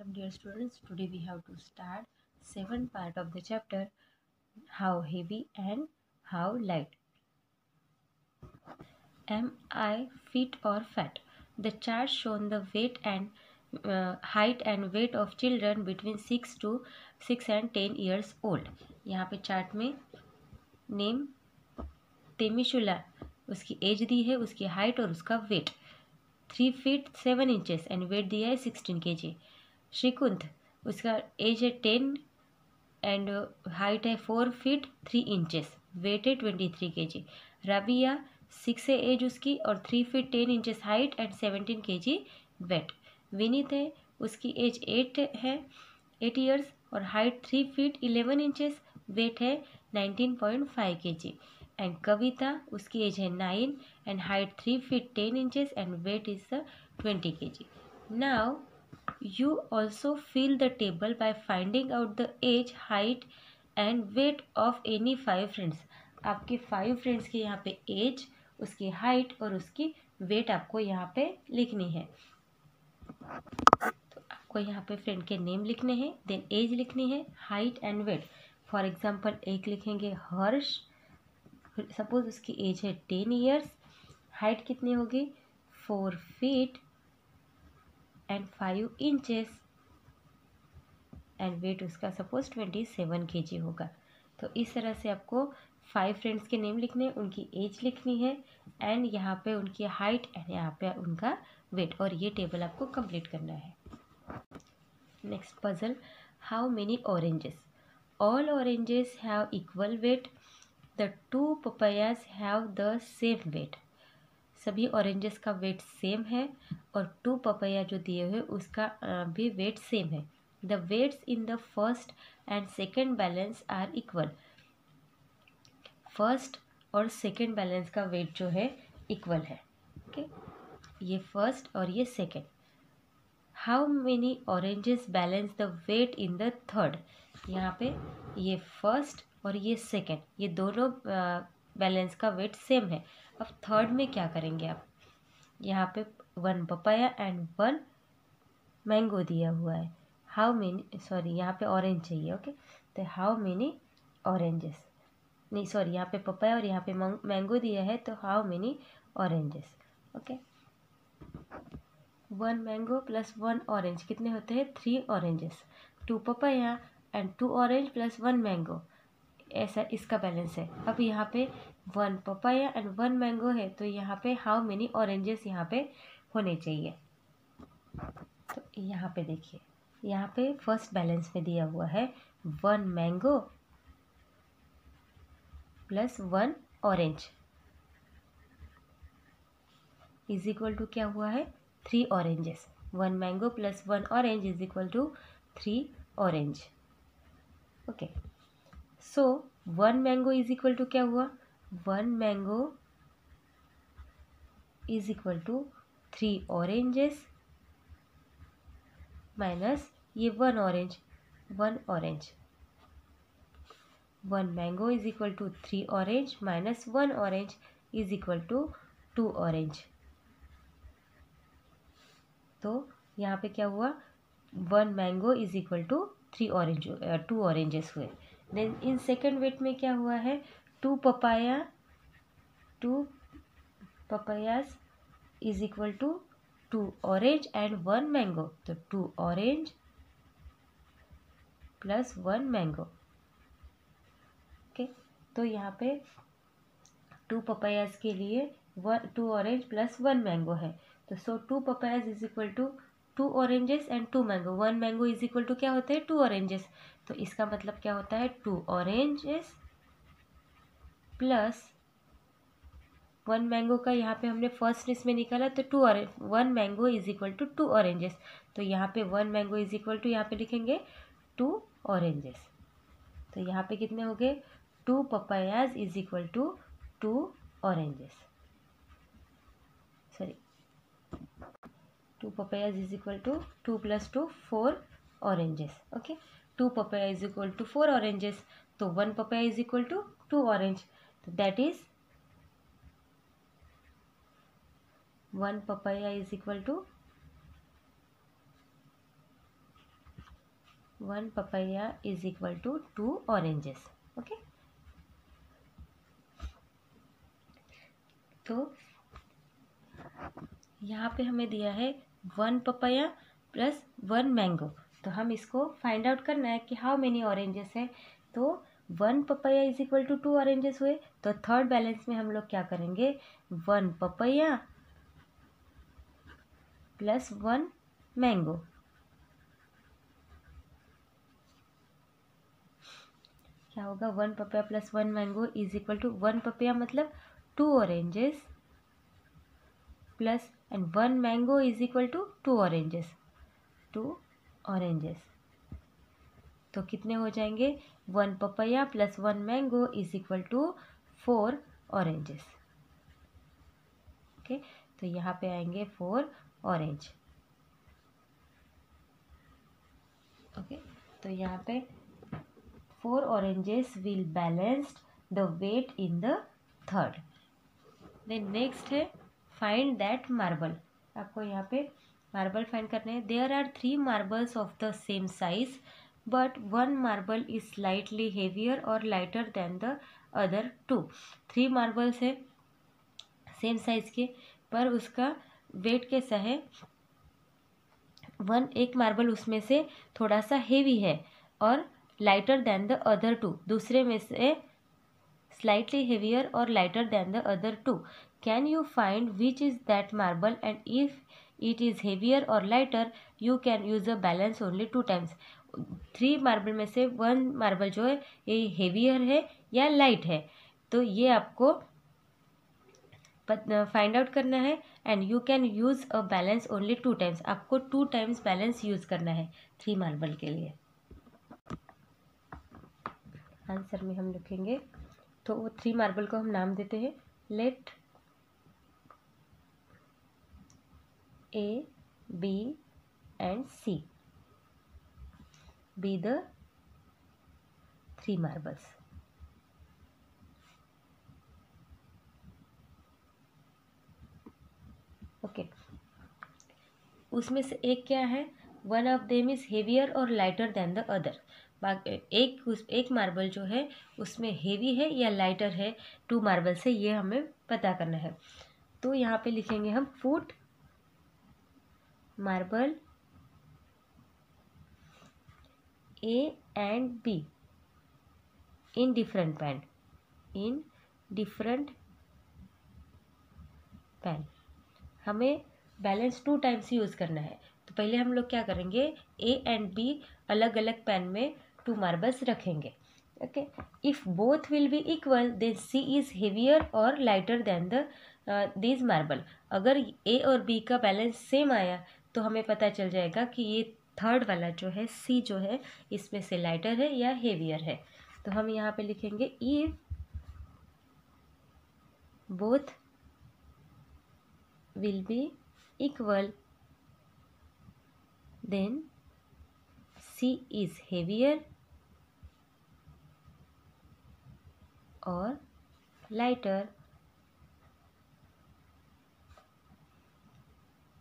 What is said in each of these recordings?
Up dear students? Today we have to start seventh part of the chapter how heavy and how light. Am I fit or fat? The chart shown the weight and uh, height and weight of children between 6 to 6 and 10 years old. यहाँ पे chart में name तेमिशुला उसकी age दी है उसकी height और उसका weight three feet seven inches and weight दिया है सिक्सटीन के जी श्रीकुंत, उसका एज है टेन एंड हाइट है four feet three inches weight है twenty three K G Rabia six है एज उसकी और three feet ten inches height and seventeen K G weight Vineet है उसकी एज एट है एट ईयर्स और height three feet eleven inches weight है nineteen point five K G and Kavita उसकी age है nine and height three feet ten inches and weight is twenty K G now you also fill the table by finding out the age, height, and weight of any five friends. आपके five friends के यहाँ पे age उसकी height और उसकी weight आपको यहाँ पे लिखनी है। तो आपको यहाँ पे फ्रेंड के नेम लिखने हैं देन एज लिखनी है height and weight for example एक लिखेंगे हर्ष सपोज़ उसकी एज है टेन ईयर्स हाइट कितनी होगी? Four feet and five inches and weight उसका suppose twenty seven K G होगा। तो इस तरह से आपको फाइव फ्रेंड्स के नेम लिखने उनकी एज लिखनी है एंड यहाँ पे उनकी हाइट एंड यहाँ पे उनका वेट और ये टेबल आपको कंप्लीट करना है। Next puzzle how many oranges all oranges have equal weight the two papayas have the same weight सभी ऑरेंजेस का वेट सेम है और टू पपैया जो दिए हुए, उसका भी वेट सेम है। The weights in the first and second balance are equal first और सेकेंड बैलेंस का वेट जो है इक्वल है। Okay okay? ये फ़र्स्ट और ये second how many oranges balance the weight in the third यहाँ पे ये फ़र्स्ट और ये सेकेंड ये दोनों बैलेंस का वेट सेम है। अब थर्ड में क्या करेंगे आप? यहाँ पे one papaya and one mango दिया हुआ है। हाउ मेनी सॉरी यहाँ पे ऑरेंज चाहिए ओके तो हाउ मेनी ऑरेंजेस नहीं सॉरी यहाँ पे पपाया और यहाँ पे मैंगो दिया है तो how many oranges okay one mango plus one orange कितने होते हैं? Three oranges two papaya and two orange plus one mango ऐसा, इसका बैलेंस है। अब यहाँ पे one papaya and one mango है तो यहाँ पे हाउ मेनी ऑरेंजेस यहाँ पे होने चाहिए? तो यहाँ पे देखिए, यहाँ पे फ़र्स्ट बैलेंस में दिया हुआ है one mango plus one orange is equal to क्या हुआ है? Three oranges one mango plus one orange is equal to three orange okay so one mango is equal to क्या हुआ? One mango is equal to three oranges minus ये one orange one orange one mango is equal to three orange minus one orange is equal to two orange तो यहाँ पे क्या हुआ? One mango is equal to three orange two oranges हुए. Then in second weight में क्या हुआ है? Two papaya, two papayas is equal to two orange and one mango. तो two orange plus one mango. Okay तो यहाँ पे two papayas के लिए one, two orange plus one mango है। तो so two papayas is equal to two oranges and two mango. One mango is equal to क्या होता है? Two oranges. तो इसका मतलब क्या होता है? Two oranges plus one mango का यहाँ पे हमने फ़र्स्ट लिस्ट में निकाला तो two orange one mango is equal to two oranges तो यहाँ पे one mango is equal to यहाँ पे लिखेंगे टू ऑरेंजेस तो यहाँ पे कितने हो गए? Two papayas is equal to two oranges sorry two papayas is equal to two plus two four oranges okay two papaya is equal to four oranges तो one papaya is equal to two orange तो that is, one papaya is equal to one papaya is equal to two oranges okay तो यहाँ पे हमें दिया है one papaya plus one mango तो हम इसको फाइंड आउट करना है कि हाउ मेनी ऑरेंजेस है। तो one papaya is equal to two oranges हुए। तो थर्ड बैलेंस में हम लोग क्या करेंगे? One papaya plus one mango क्या होगा? One papaya plus one mango is equal to one papaya मतलब two oranges plus and one mango is equal to two oranges two oranges तो कितने हो जाएँगे? One papaya plus one mango is equal to four oranges okay तो यहाँ पे आएँगे four orange okay तो यहाँ पे four oranges will balanced the weight in the third then next है फाइंड दैट मार्बल आपको यहाँ पे मार्बल फाइंड करने हैं। There are three marbles of the same size but one marble is slightly heavier और lighter than the other two three marbles है same size के, पर उसका वेट कैसा है? वन एक मार्बल उसमें से थोड़ा सा हेवी है और lighter than the other two दूसरे में से स्लाइटली हेवियर और lighter than the other two can you find which is that marble and if it is heavier or lighter, you can use a balance only two times. Three marble में से one marble जो है, ये heavier है या light है। तो ये आपको फाइंड आउट करना है and you can use a balance only two times आपको टू टाइम्स बैलेंस यूज़ करना है थ्री मार्बल के लिए। आंसर में हम लिखेंगे। तो वो थ्री मार्बल को हम नाम देते हैं। Let A B and C B the three marbles. ओके उसमें से एक क्या है? One of them is heavier और लाइटर देन द अदर एक उस, एक मार्बल जो है, उसमें हेवी है या लाइटर है? टू मार्बल से ये हमें पता करना है। तो यहाँ पे लिखेंगे हम put marble A and B in different pan इन डिफरेंट पैन हमें बैलेंस टू टाइम्स यूज़ करना है। तो पहले हम लोग क्या करेंगे? ए एंड बी अलग अलग पैन में टू मार्बल्स रखेंगे। Okay if both will be equal then C is heavier और lighter than the this marble अगर ए और बी का बैलेंस सेम आया तो हमें पता चल जाएगा कि ये थर्ड वाला जो है सी जो है, इसमें से लाइटर है या हेवियर है। तो हम यहाँ पे लिखेंगे if both will be equal then C is heavier और लाइटर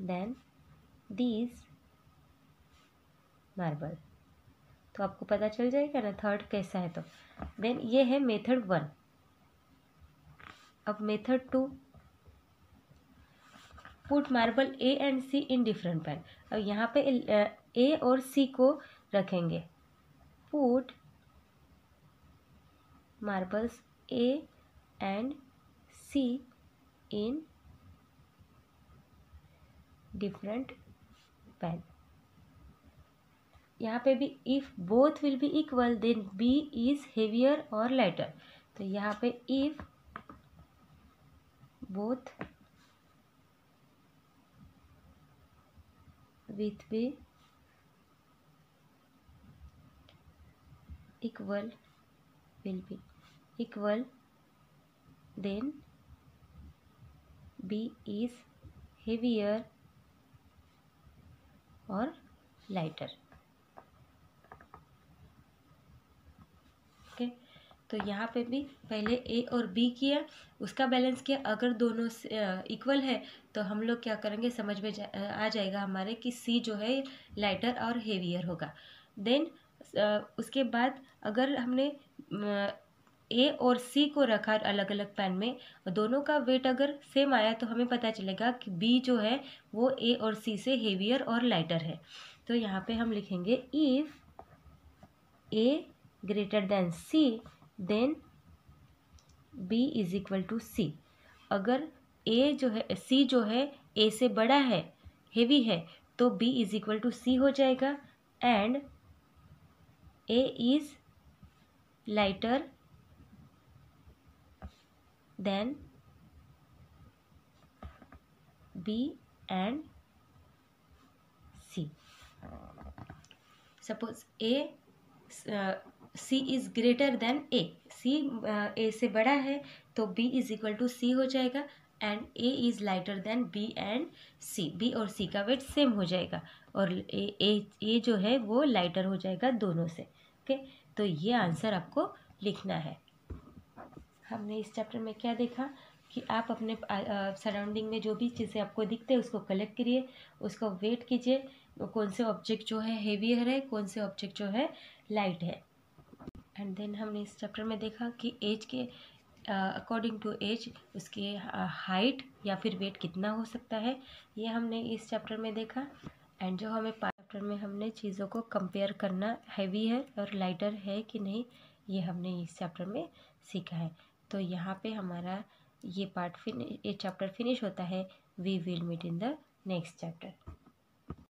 देन दीज मार्बल तो आपको पता चल जाएगा ना थर्ड कैसा है तो। देन ये है मेथड वन अब method two put marble A and C in different pan अब यहाँ पे ए और सी को रखेंगे। Put marbles A and C in different pan यहाँ पे भी if both will be equal then B is heavier और लाइटर तो यहाँ पे if both with be equal will be equal then B is heavier और लाइटर ओके तो यहाँ पे भी पहले ए और बी किया उसका बैलेंस किया। अगर दोनों इक्वल है तो हम लोग क्या करेंगे समझ में जा, आ जाएगा हमारे कि सी जो है लाइटर और हेवियर होगा। देन उसके बाद अगर हमने ए और सी को रखा अलग अलग पैन में दोनों का वेट अगर सेम आया तो हमें पता चलेगा कि बी जो है वो ए और सी से हेवियर और लाइटर है। तो यहाँ पे हम लिखेंगे if A greater than C then B is equal to C अगर ए जो है सी जो है ए से बड़ा है हेवी है तो B is equal to C हो जाएगा and A is lighter than B and C suppose A C is greater than A. C A से बड़ा है तो B is equal to C हो जाएगा and A is lighter than B and C. B और C का weight same हो जाएगा और ए जो है वो लाइटर हो जाएगा दोनों से। ओके? तो ये आंसर आपको लिखना है। हमने इस चैप्टर में क्या देखा कि आप अपने सराउंडिंग में जो भी चीज़ें आपको दिखते हैं उसको कलेक्ट करिए, उसको वेट कीजिए, कौन से ऑब्जेक्ट जो है हेवियर है, कौन से ऑब्जेक्ट जो है लाइट है। एंड देन हमने इस चैप्टर में देखा कि एज के अकॉर्डिंग टू एज उसके हाइट या फिर वेट कितना हो सकता है, ये हमने इस चैप्टर में देखा। एंड जो हमें चैप्टर में हमने चीज़ों को कंपेयर करना हैवी है और लाइटर है कि नहीं, ये हमने इस चैप्टर में सीखा है। तो यहाँ पे हमारा ये पार्ट फिन ये चैप्टर फिनिश होता है we will meet in the next chapter